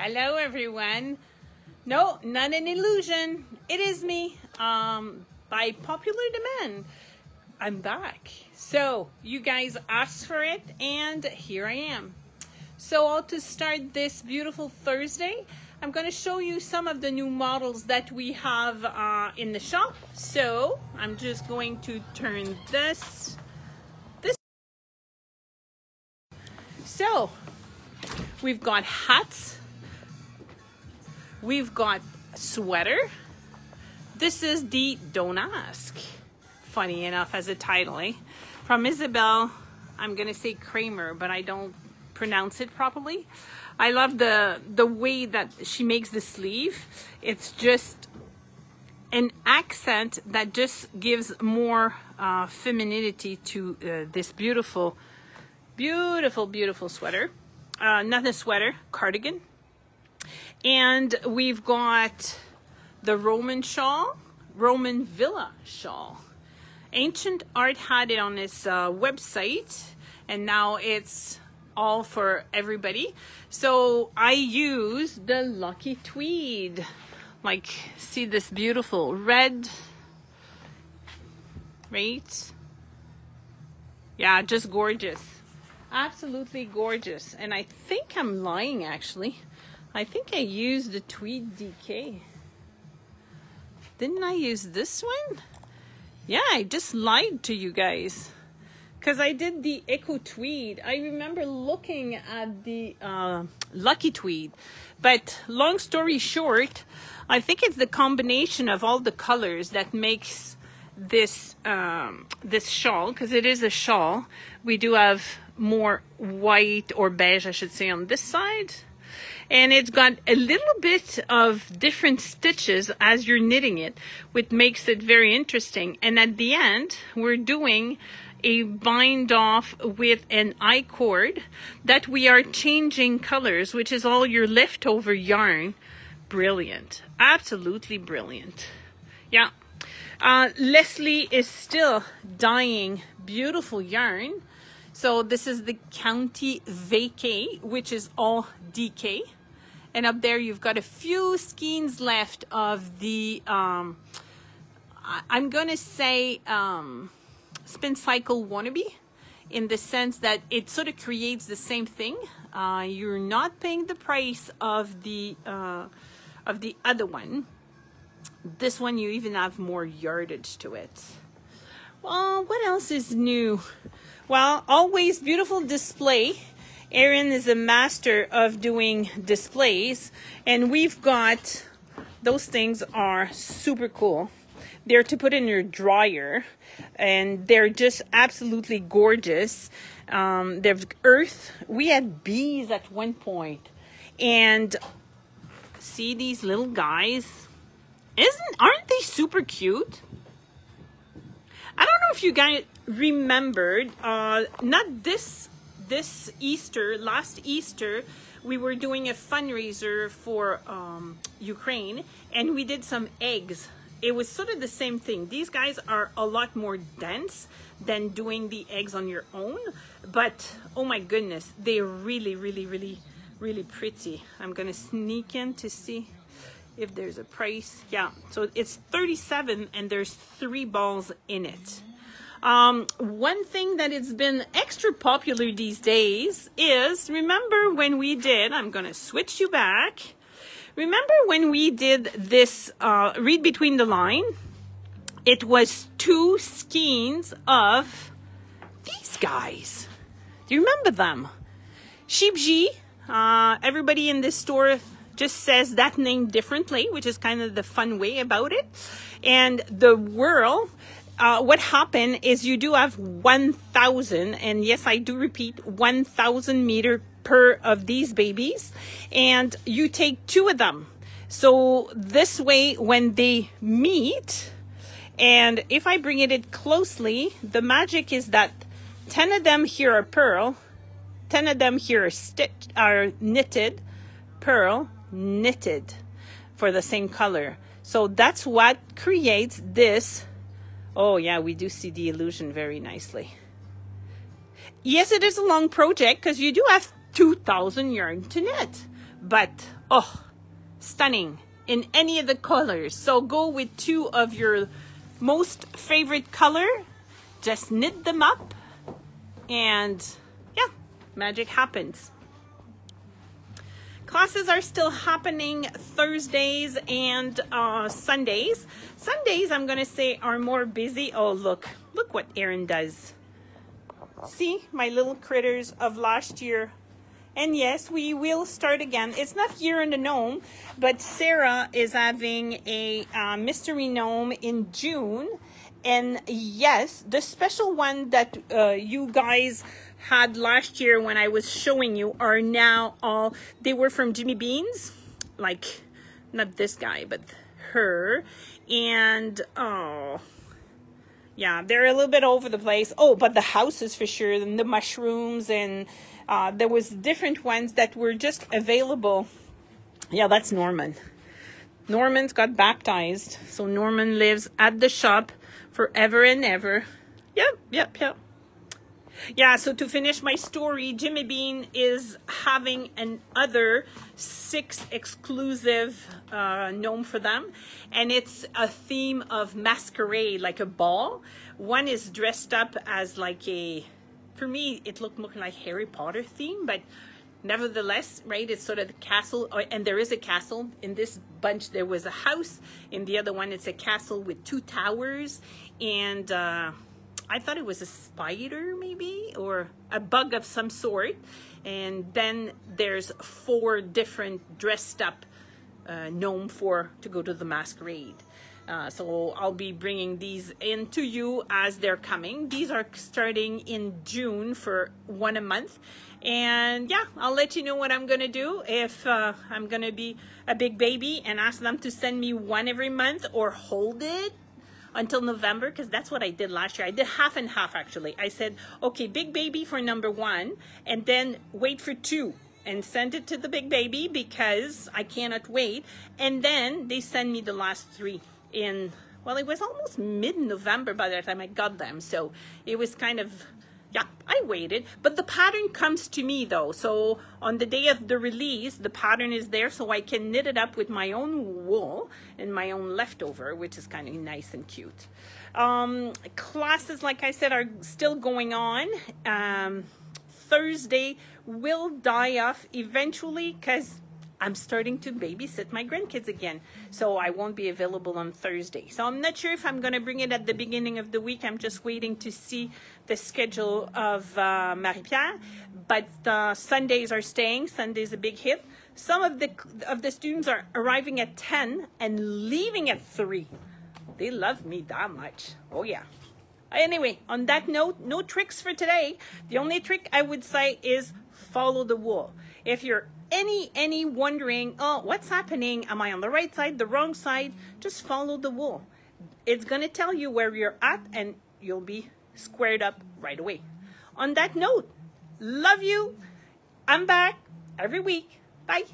Hello, everyone. No, not an illusion. It is me. Um, by popular demand, I'm back. So you guys asked for it, and here I am. So, all to start this beautiful Thursday, I'm going to show you some of the new models that we have uh, in the shop. So, I'm just going to turn this. This. So, we've got hats We've got sweater. This is the Don't Ask. Funny enough as a title, eh? From Isabel, I'm gonna say Kramer, but I don't pronounce it properly. I love the the way that she makes the sleeve. It's just an accent that just gives more uh, femininity to uh, this beautiful, beautiful, beautiful sweater. Uh, not a sweater, cardigan. And we've got the Roman shawl, Roman Villa shawl. Ancient Art had it on its uh, website, and now it's all for everybody. So I use the Lucky Tweed. Like, see this beautiful red, right? Yeah, just gorgeous. Absolutely gorgeous. And I think I'm lying actually. I think I used the Tweed DK. Didn't I use this one? Yeah, I just lied to you guys. Because I did the Echo Tweed. I remember looking at the uh, Lucky Tweed. But long story short, I think it's the combination of all the colors that makes this um, this shawl, because it is a shawl. We do have more white or beige, I should say, on this side and it's got a little bit of different stitches as you're knitting it which makes it very interesting. And at the end we're doing a bind off with an I-cord that we are changing colors which is all your leftover yarn. Brilliant. Absolutely brilliant. Yeah. Uh, Leslie is still dyeing beautiful yarn. So this is the County Vacay, which is all DK. And up there you've got a few skeins left of the, um, I'm going to say um, Spin Cycle Wannabe in the sense that it sort of creates the same thing. Uh, you're not paying the price of the, uh, of the other one. This one you even have more yardage to it. Well, what else is new? Well, always beautiful display. Erin is a master of doing displays, and we've got those things are super cool. They're to put in your dryer, and they're just absolutely gorgeous. Um, there's earth. We had bees at one point, and see these little guys. Isn't aren't they super cute? I don't know if you guys remembered, uh, not this this Easter, last Easter, we were doing a fundraiser for um, Ukraine, and we did some eggs. It was sort of the same thing. These guys are a lot more dense than doing the eggs on your own, but oh my goodness, they're really, really, really, really pretty. I'm gonna sneak in to see if there's a price. Yeah, so it's 37 and there's three balls in it. Um, one thing that has been extra popular these days is remember when we did, I'm going to switch you back. Remember when we did this uh, read between the line? It was two skeins of these guys. Do you remember them? Shibji, uh, everybody in this store just says that name differently, which is kind of the fun way about it. And the whirl uh, what happened is you do have 1,000, and yes, I do repeat, 1,000 meter per of these babies, and you take two of them. So this way, when they meet, and if I bring it in closely, the magic is that 10 of them here are purl, 10 of them here are, stitched, are knitted, purl, knitted for the same color. So that's what creates this Oh yeah, we do see the illusion very nicely. Yes, it is a long project because you do have 2,000 yarn to knit. but oh, stunning in any of the colors. So go with two of your most favorite color, just knit them up and yeah, magic happens. Classes are still happening Thursdays and uh, Sundays. Sundays, I'm going to say, are more busy. Oh, look. Look what Erin does. See my little critters of last year. And yes, we will start again. It's not Year in the Gnome, but Sarah is having a uh, mystery gnome in June. And yes, the special one that uh, you guys had last year when I was showing you are now all, they were from Jimmy Beans, like not this guy, but her. And, oh, yeah, they're a little bit over the place. Oh, but the houses for sure, and the mushrooms, and uh, there was different ones that were just available. Yeah, that's Norman. Norman's got baptized, so Norman lives at the shop forever and ever. Yep, yep, yep. Yeah, so to finish my story, Jimmy Bean is having another six exclusive uh, gnome for them. And it's a theme of masquerade, like a ball. One is dressed up as like a, for me, it looked more like Harry Potter theme, but nevertheless, right, it's sort of the castle, uh, and there is a castle. In this bunch, there was a house. In the other one, it's a castle with two towers. And, uh, I thought it was a spider maybe or a bug of some sort. And then there's four different dressed up uh, gnome for to go to the masquerade. Uh, so I'll be bringing these in to you as they're coming. These are starting in June for one a month. And yeah, I'll let you know what I'm going to do if uh, I'm going to be a big baby and ask them to send me one every month or hold it until November because that's what I did last year. I did half and half actually. I said, okay, big baby for number one, and then wait for two and send it to the big baby because I cannot wait. And then they send me the last three in, well, it was almost mid-November by the time I got them. So it was kind of yeah, I waited, but the pattern comes to me though. So on the day of the release, the pattern is there so I can knit it up with my own wool and my own leftover, which is kind of nice and cute. Um, classes, like I said, are still going on. Um, Thursday will die off eventually because I'm starting to babysit my grandkids again. So I won't be available on Thursday. So I'm not sure if I'm going to bring it at the beginning of the week. I'm just waiting to see the schedule of uh, Marie-Pierre. But uh, Sundays are staying. Sunday's a big hit. Some of the, of the students are arriving at 10 and leaving at 3. They love me that much. Oh, yeah. Anyway, on that note, no tricks for today. The only trick I would say is follow the wool. If you're any any wondering, oh, what's happening? Am I on the right side, the wrong side? Just follow the wool. It's going to tell you where you're at and you'll be squared up right away. On that note, love you. I'm back every week. Bye.